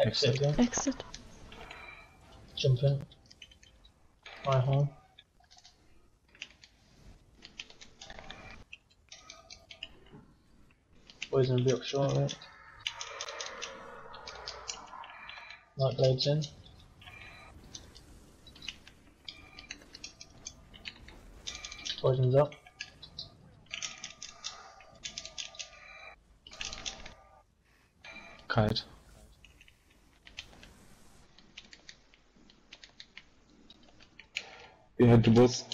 Exit again. Exit. Jump in. Fire horn. Poison will be up shortly. Light blades in. Poison's up. Kite. Redbus